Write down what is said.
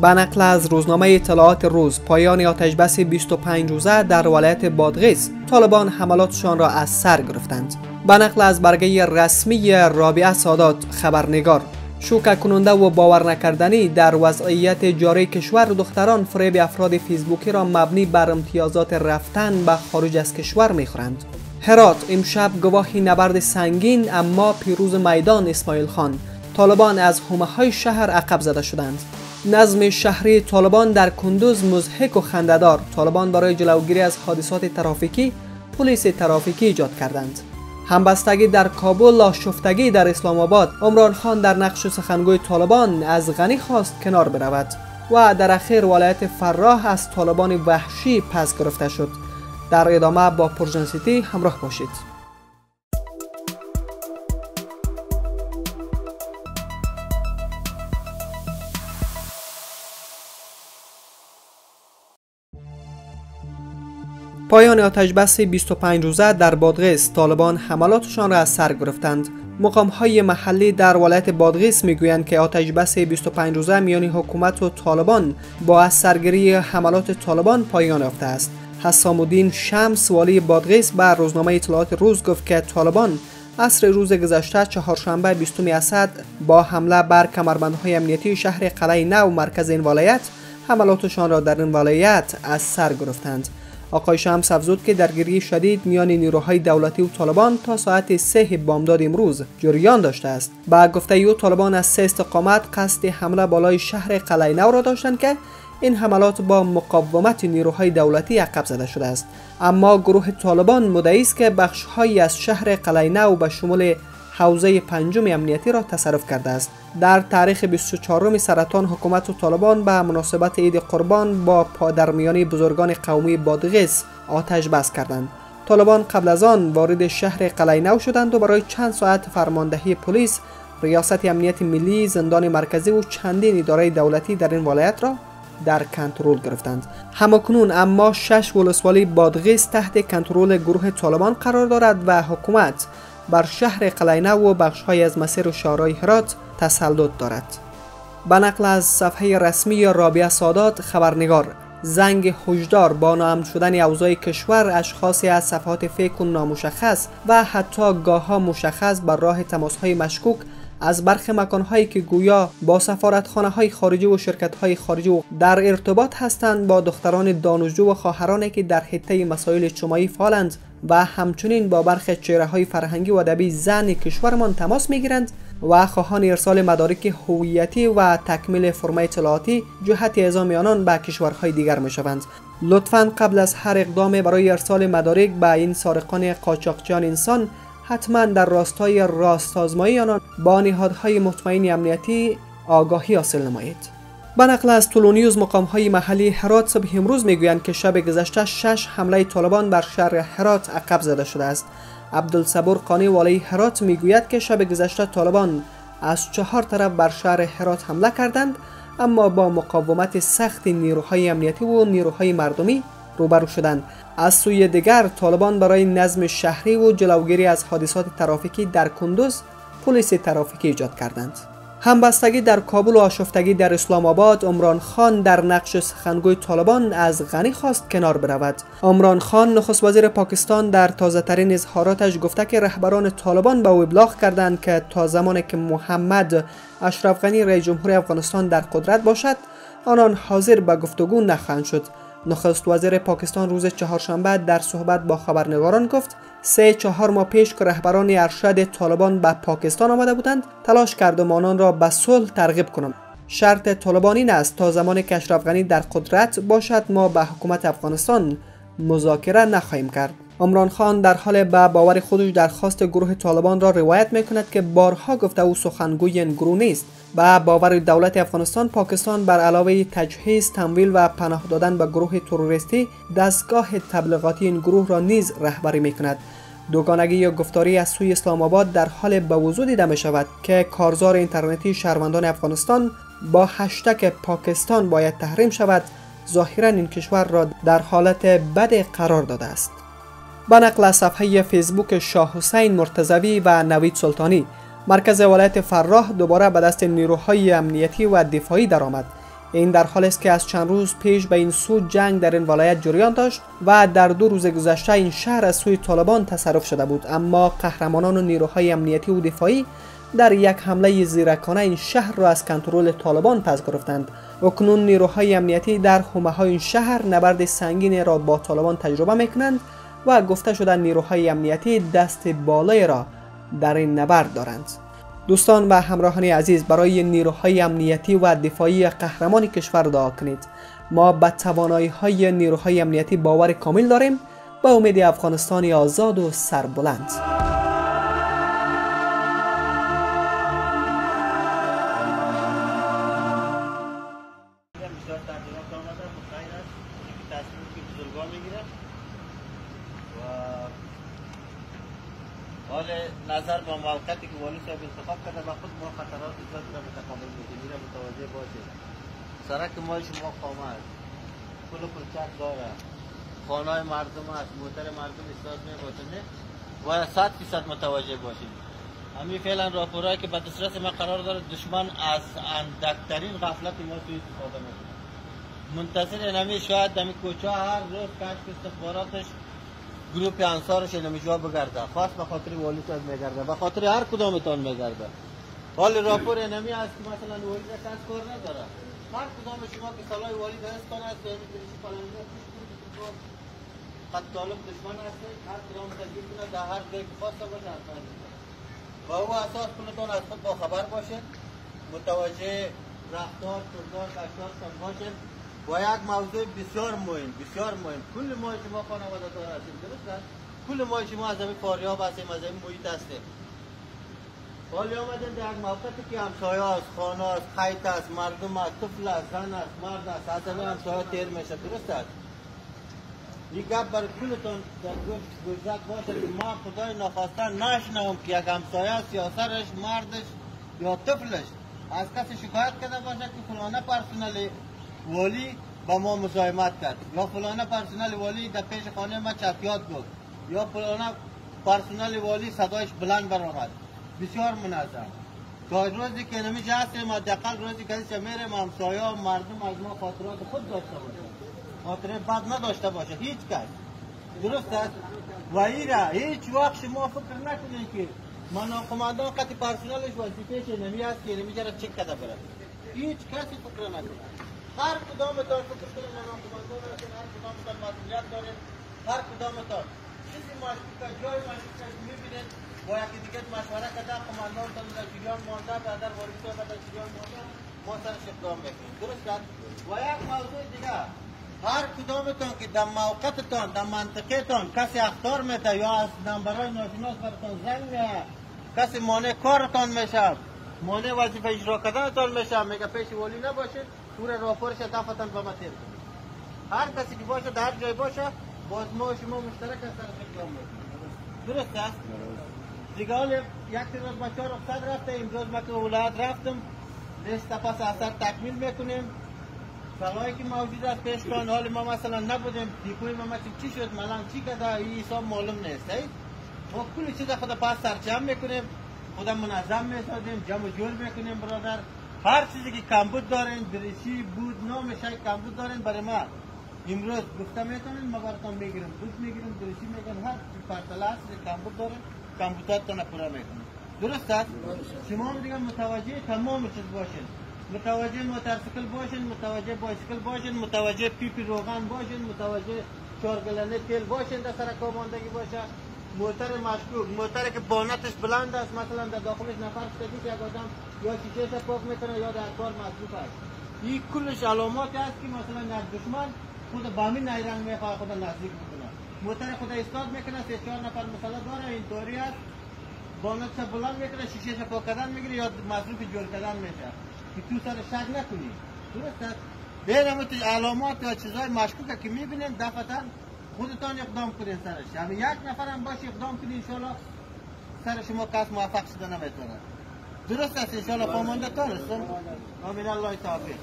به نقل از روزنامه اطلاعات روز پایان آتش بس 25 روزه در ولایت بادغیس طالبان حملاتشان را از سر گرفتند. به نقل از برگه رسمی رابعه سادات خبرنگار شوکه کننده و باور نکردنی در وضعیت جاری کشور دختران فریب افراد فیسبوکی را مبنی بر امتیازات رفتن به خارج از کشور می‌خورند. هرات امشب گواهی نبرد سنگین اما پیروز میدان اسماعیل خان. طالبان از حومه های شهر عقب زده شدند. نظم شهری طالبان در کندوز مضحک و خنده‌دار. طالبان برای جلوگیری از حادثات ترافیکی پلیس ترافیکی ایجاد کردند. همبستگی در کابل آشفتگی در اسلام آباد. عمران خان در نقش سخنگوی طالبان از غنی خواست کنار برود و در اخیر ولایت فراه از طالبان وحشی پس گرفته شد. در ادامه با Persian City همراه باشید. پایان آتش بس 25 روزه در بادغیس طالبان حملاتشان را از سر گرفتند. مقام های محلی در ولایت بادغیس می‌گویند که آتش بس 25 روزه میان حکومت و طالبان با از سرگیری حملات طالبان پایان یافته است. حسام الدین شمس والی بادغیس بر روزنامه اطلاعات روز گفت که طالبان عصر روز گذشته چهارشنبه 20 اسد با حمله بر کمربندهای امنیتی شهر قلعه نو مرکز این ولایت حملاتشان را در این ولایت از سر گرفتند. آقای شمس افزود که درگیری شدید میان نیروهای دولتی و طالبان تا ساعت سه بامداد امروز جریان داشته است. با گفته او طالبان از سه استقامت قصد حمله بالای شهر قلعه را داشتند که این حملات با مقاومت نیروهای دولتی عقب زده شده است. اما گروه طالبان مدعی است که بخشهایی از شهر قلعه به شمول حوزه پنجم امنیتی را تصرف کرده است. در تاریخ 24 سرطان حکومت و طالبان به مناسبت عید قربان با پادرمیانی بزرگان قومی بادغیس آتش بس کردند. طالبان قبل از آن وارد شهر قلعه نو شدند و برای چند ساعت فرماندهی پلیس ریاست امنیت ملی زندان مرکزی و چندین اداره دولتی در این ولایت را در کنترل گرفتند. همکنون اما شش ولسوالی بادغیس تحت کنترل گروه طالبان قرار دارد و حکومت بر شهر قلینه و بخشهای از مسیر و شارای هرات تسلط دارد. به نقل از صفحه رسمی رابعه سادات خبرنگار زنگ هجدار با نام شدن اوضاع کشور اشخاصی از صفحات فیک و نامشخص و حتی گاها مشخص بر راه تماس های مشکوک از برخ مکانهایی که گویا با سفارتخانه های خارجی و شرکت های خارجی در ارتباط هستند با دختران دانشجو و خواهرانی که در حته مسائل اجتماعی فعالند و همچنین با برخ چهره های فرهنگی و ادبی زن کشورمان تماس می‌گیرند و خواهان ارسال مدارک هویتی و تکمیل فرم اطلاعاتی جهت اعزام آنان به کشورهای دیگر می شوند لطفا قبل از هر اقدام برای ارسال مدارک به این سارقان قاچاقچیان انسان حتما در راستای راست آزمایی آنان با نهادهای مطمئن امنیتی آگاهی حاصل نمایید. به نقل از طولونیوز مقام های محلی هرات صبح امروز می‌گویند که شب گذشته شش حمله طالبان بر شهر هرات عقب زده شده است. عبدالصبور قانی والی هرات می‌گوید که شب گذشته طالبان از چهار طرف بر شهر هرات حمله کردند اما با مقاومت سخت نیروهای امنیتی و نیروهای مردمی روبرو شدند از سوی دیگر طالبان برای نظم شهری و جلوگیری از حادثات ترافیکی در کندوز پلیس ترافیکی ایجاد کردند. همبستگی در کابل و آشفتگی در اسلام آباد عمران خان در نقش سخنگوی طالبان از غنی خواست کنار برود. عمران خان نخست وزیر پاکستان در تازه ترین اظهاراتش گفته که رهبران طالبان به او ابلاغ کردند که تا زمانی که محمد اشرف غنی رئیس جمهور افغانستان در قدرت باشد آنان حاضر به گفتگو نخواهند شد. نخست وزیر پاکستان روز چهارشنبه در صحبت با خبرنگاران گفت سه چهار ماه پیش که رهبران ارشد طالبان به پاکستان آمده بودند تلاش کردم آنان را به صلح ترغیب کنم شرط طالبان این است تا زمانی که اشرف غنی در قدرت باشد ما به حکومت افغانستان مذاکره نخواهیم کرد. عمران خان در حال به باور خودش درخواست گروه طالبان را روایت می کند که بارها گفته او سخنگوی این گروه نیست. و باور دولت افغانستان پاکستان بر علاوه تجهیز تمویل و پناه دادن به گروه تروریستی دستگاه تبلیغاتی این گروه را نیز رهبری می کند دوگانگی یا گفتاری از سوی اسلام آباد در حال به وضوع دیده می شود که کارزار اینترنتی شهروندان افغانستان با هشتگ پاکستان باید تحریم شود. ظاهرا این کشور را در حالت بد قرار داده است. با نقل صفحه فیسبوک شاه حسین مرتضوی و نوید سلطانی. مرکز ولایت فراه دوباره به دست نیروهای امنیتی و دفاعی درآمد. این در حال است که از چند روز پیش به این سو جنگ در این ولایت جریان داشت و در دو روز گذشته این شهر از سوی طالبان تصرف شده بود. اما قهرمانان و نیروهای امنیتی و دفاعی در یک حمله زیرکانه این شهر را از کنترل طالبان پس گرفتند. و کنون نیروهای امنیتی در حومه های این شهر نبرد سنگین را با طالبان تجربه می‌کنند و گفته شده نیروهای امنیتی دست بالای را در این نبرد دارند. دوستان و همراهان عزیز برای نیروهای امنیتی و دفاعی قهرمان کشور دعا کنید. ما به توانایی های نیروهای امنیتی باور کامل داریم به امید افغانستان آزاد و سربلند. حال نظر با موقعی که والی صاحب انتخاب کرده و خود ما خطرات زیاد را متقابل می‌کنیم. را متوجه باشید. سرک ما شما خامه است. پل پلچک داره خانه مردم است. موتر مردم استاد می باشه و صد فیصد متوجه باشید. همین فعلا راپورایی که به دسترس ما قرار داره دشمن از اندکترین غفلت ما توی استفاده می‌کنه. منتظر نمی شاید دمی کوچه هر روز کشف استخباراتش گروپ انصارش اینجا بگرده. خاص به خاطر والی صاحب میگرده. به خاطر هر کدامتان میگرده. حال راپور نمی است که مثلا والی کس کار نداره. هر کدام شما که سالای والی درست کنه است یعنی خط طالب دشمن است هر کدام تدبیر کنه در هر جای که خواسته باشه انجام و او اساس از خود با خبر باشه متوجه رفتار کردار کشتار باشه با یک موضوع بسیار مهم بسیار مهم. کل ما شما خانواده دار هستیم درست است کل ما شما از همین فاریاب هستیم از همین محیط هستیم حالی آمدیم در یک موقعی که همسایه است خانه است خیط است مردم است طفل است زن است مرد است از همه همسایه تیر میشه درست است؟ این گپ برای کلتون در گوشت باشه که ما خدای نخواسته نشنوم که یک همسایه سیاسرش مردش یا طفلش. از کسی شکایت کرده باشه که فلانه پرسنلی والی با ما مزاحمت کرد. یا فلانه پرسنل والی در پیش خانه ما چکیات گفت. یا فلانه پرسنل والی صدایش بلند برآمد. بسیار منظم. تا روزی که نمی هستیم حداقل روزی که میرم همسایه و مردم از ما خاطرات خود داشته باشه. خاطره بد نداشته باشه. هیچ کس. درست است؟ و ایره هیچ وقت شما فکر نکنید که من قماندان قطع پرسنلش وظیفه نمی هست که نمی چک کده بره هیچ کسی فکر نکنید هر کدامتان فکر کنید من کماندان هستین هر کدامتان مسئولیت دارید هر کدامتان چیزی مشکوک جای مشکوک می‌بینید با یکی دیگه مشوره کرده قماندانتان در جریان مانده برادر واریسا در جریان مانده ما سرش اقدام می‌کنیم درست کرد و یک موضوع دیگه. هر کدامتان که در موقعتان در منطقهتان کسی اختار میده یا از نمبرهای ناشناس براتان زنگ میه کسی مانع کارتان میشه مانع وظیفه اجرا کردنتان میشه. میگه پیش ولی نباشید پور راپورش دفتن به ما تیر هر کسی که باشه در جای باشه باز ما شما مشترک در اقدام درست است دیگه یک روز بچه رخصت رفته امروز ما که ولایت رفتم. لیست پس اثر تکمیل می‌کنیم سوایی که موجود است پیش کن حال ما مثلا نبودیم. دیپوی ما چی شد؟ ملان چی کده این حساب معلوم نیست. ما کل چیز خود پس سرجم می‌کنیم. خودم منظم می‌سازیم جمع جور می‌کنیم برادر. هر چیزی که کمبود دارین دریشی بود نام شای کمبود دارین برای ما. امروز گفته می‌تونین ما براتون می‌گیریم بود می‌گیریم دریشی می‌گیریم هر چی پرتله هست کمبود دارین کمبوداتتون پورا می‌کنیم درست است؟ شما هم دیگه متوجه تمام چیز باشین. متوجه موتورسیکل باشین متوجه بایسیکل باشین متوجه پیپی روغن باشین متوجه چارگلنه تیل باشین در سر کاماندگی باشه. موتر مشکوک موتر که بانتش بلند است مثلا در داخلش نفر شدید یک آدم یا شیشه پاک می‌کنه یا در کار مصروف است. این کلش علامات است که مثلا در دشمن خود بامی نیرنگ می‌خواه خود نزدیک می‌کنه موتر خود استاد می‌کنه سه چهار نفر مثلا داره این طوری است. بانت بلند می‌کنه شیشه پاک کردن می‌گیره یا مصروف جور کردن میشه. که تو سر شک نکنی. درست است؟ بین علامات یا چیزای مشکوکه که می‌بینین دفعتا خودتان اقدام کنین سرش. یعنی یک نفر هم باشه اقدام کنین انشالله سر شما کس موفق شده نمی‌تونه. درست است انشالله پامانده تان است آمین. الله توفیق